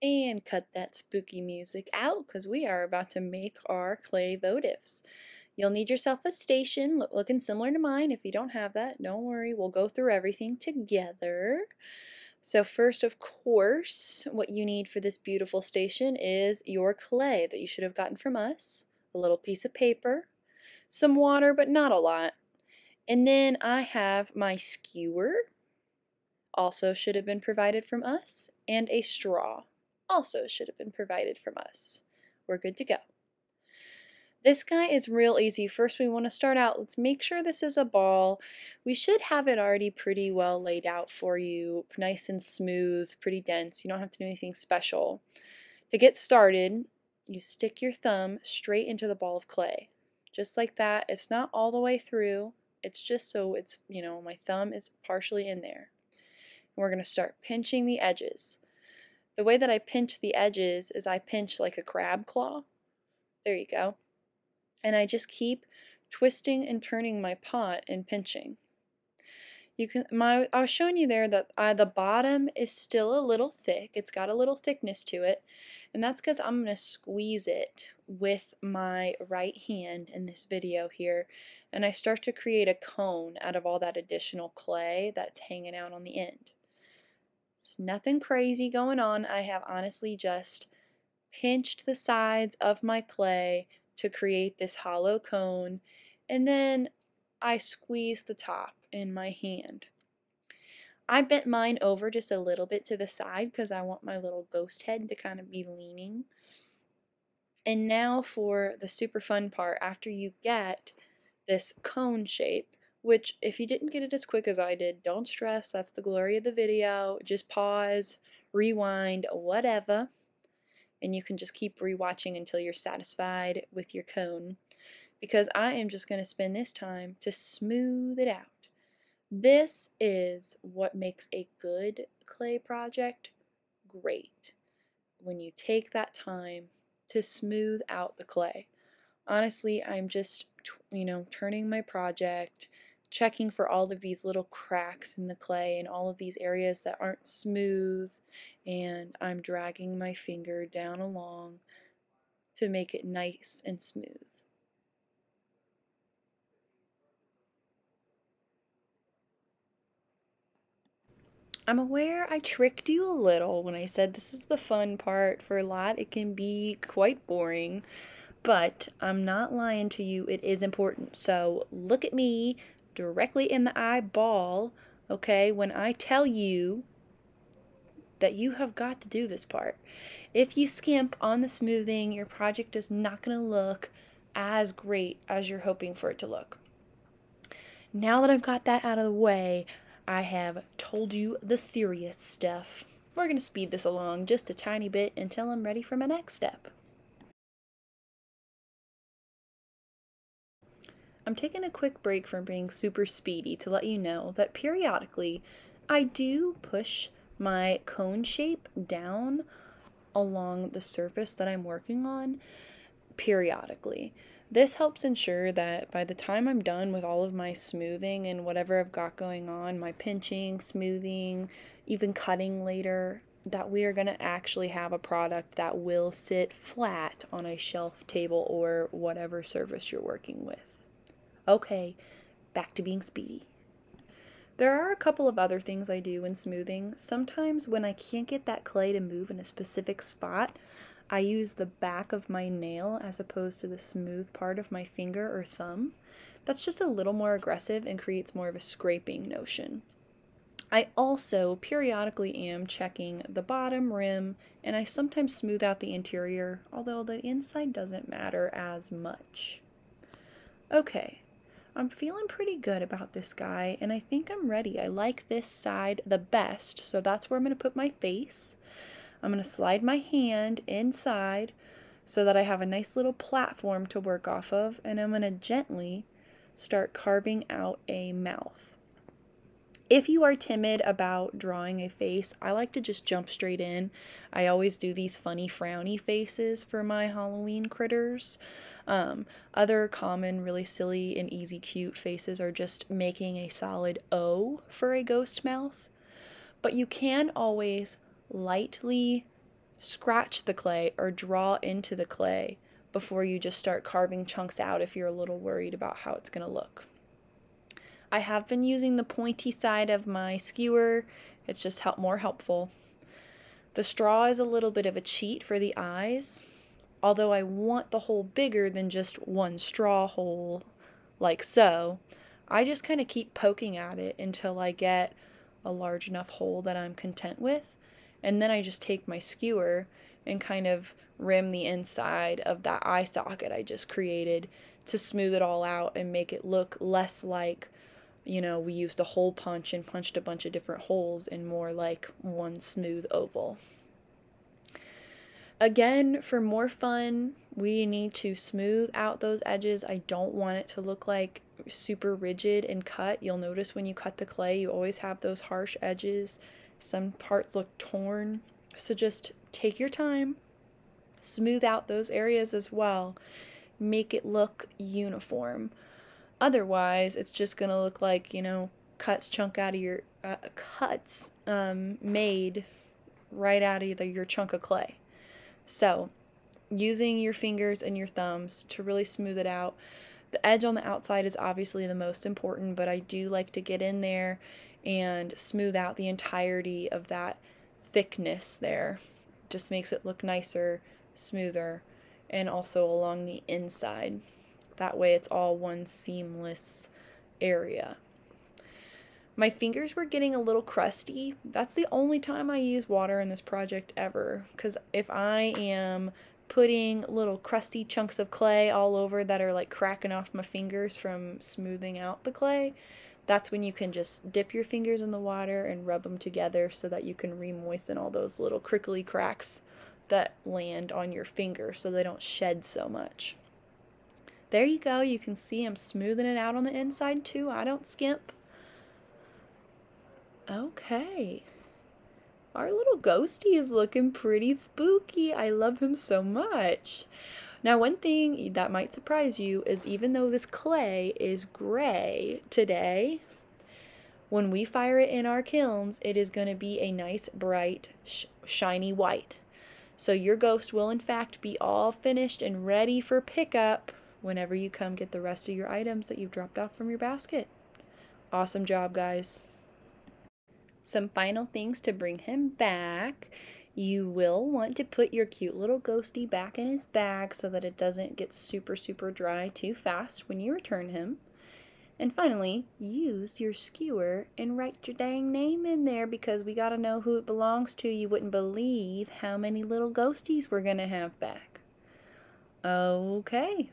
And cut that spooky music out because we are about to make our clay votives. You'll need yourself a station looking similar to mine. If you don't have that, don't worry. We'll go through everything together. So first, of course, what you need for this beautiful station is your clay that you should have gotten from us, a little piece of paper, some water, but not a lot. And then I have my skewer, also should have been provided from us, and a straw, also should have been provided from us. We're good to go. This guy is real easy. First, we want to start out, let's make sure this is a ball. We should have it already pretty well laid out for you, nice and smooth, pretty dense. You don't have to do anything special. To get started, you stick your thumb straight into the ball of clay. Just like that. It's not all the way through. It's just so it's, you know, my thumb is partially in there. And we're going to start pinching the edges. The way that I pinch the edges is I pinch like a crab claw. There you go and I just keep twisting and turning my pot and pinching. You can my I was showing you there that uh, the bottom is still a little thick. It's got a little thickness to it, and that's because I'm going to squeeze it with my right hand in this video here, and I start to create a cone out of all that additional clay that's hanging out on the end. It's nothing crazy going on. I have honestly just pinched the sides of my clay to create this hollow cone and then I squeeze the top in my hand. I bent mine over just a little bit to the side because I want my little ghost head to kind of be leaning. And now for the super fun part, after you get this cone shape, which if you didn't get it as quick as I did, don't stress, that's the glory of the video. Just pause, rewind, whatever and you can just keep rewatching until you're satisfied with your cone because I am just going to spend this time to smooth it out. This is what makes a good clay project great when you take that time to smooth out the clay. Honestly, I'm just, you know, turning my project, checking for all of these little cracks in the clay and all of these areas that aren't smooth and I'm dragging my finger down along to make it nice and smooth. I'm aware I tricked you a little when I said this is the fun part. For a lot, it can be quite boring, but I'm not lying to you. It is important. So look at me, directly in the eyeball, okay, when I tell you that you have got to do this part. If you skimp on the smoothing, your project is not going to look as great as you're hoping for it to look. Now that I've got that out of the way, I have told you the serious stuff. We're going to speed this along just a tiny bit until I'm ready for my next step. I'm taking a quick break from being super speedy to let you know that periodically I do push my cone shape down along the surface that I'm working on periodically. This helps ensure that by the time I'm done with all of my smoothing and whatever I've got going on, my pinching, smoothing, even cutting later, that we are going to actually have a product that will sit flat on a shelf, table, or whatever surface you're working with. Okay, back to being speedy. There are a couple of other things I do when smoothing. Sometimes when I can't get that clay to move in a specific spot, I use the back of my nail as opposed to the smooth part of my finger or thumb. That's just a little more aggressive and creates more of a scraping notion. I also periodically am checking the bottom rim and I sometimes smooth out the interior, although the inside doesn't matter as much. Okay, I'm feeling pretty good about this guy, and I think I'm ready. I like this side the best, so that's where I'm going to put my face. I'm going to slide my hand inside so that I have a nice little platform to work off of, and I'm going to gently start carving out a mouth. If you are timid about drawing a face, I like to just jump straight in. I always do these funny frowny faces for my Halloween critters. Um, other common, really silly and easy cute faces are just making a solid O for a ghost mouth. But you can always lightly scratch the clay or draw into the clay before you just start carving chunks out if you're a little worried about how it's going to look. I have been using the pointy side of my skewer. It's just help more helpful. The straw is a little bit of a cheat for the eyes, although I want the hole bigger than just one straw hole like so. I just kind of keep poking at it until I get a large enough hole that I'm content with. And then I just take my skewer and kind of rim the inside of that eye socket I just created to smooth it all out and make it look less like, you know, we used a hole punch and punched a bunch of different holes in more like one smooth oval. Again, for more fun, we need to smooth out those edges. I don't want it to look like super rigid and cut. You'll notice when you cut the clay, you always have those harsh edges. Some parts look torn. So just take your time, smooth out those areas as well. Make it look uniform. Otherwise, it's just going to look like, you know, cuts chunk out of your uh, cuts um, made right out of the, your chunk of clay. So, using your fingers and your thumbs to really smooth it out. The edge on the outside is obviously the most important, but I do like to get in there and smooth out the entirety of that thickness there. Just makes it look nicer, smoother, and also along the inside. That way it's all one seamless area. My fingers were getting a little crusty. That's the only time I use water in this project ever. Because if I am putting little crusty chunks of clay all over that are like cracking off my fingers from smoothing out the clay, that's when you can just dip your fingers in the water and rub them together so that you can re-moisten all those little crickly cracks that land on your finger so they don't shed so much. There you go. You can see I'm smoothing it out on the inside too. I don't skimp. Okay. Our little ghosty is looking pretty spooky. I love him so much. Now, one thing that might surprise you is even though this clay is gray today, when we fire it in our kilns, it is going to be a nice, bright, sh shiny white. So your ghost will in fact be all finished and ready for pickup whenever you come get the rest of your items that you've dropped off from your basket. Awesome job, guys. Some final things to bring him back you will want to put your cute little ghosty back in his bag so that it doesn't get super, super dry too fast when you return him. And finally, use your skewer and write your dang name in there because we got to know who it belongs to. You wouldn't believe how many little ghosties we're going to have back. Okay.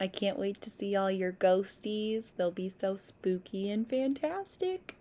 I can't wait to see all your ghosties. They'll be so spooky and fantastic.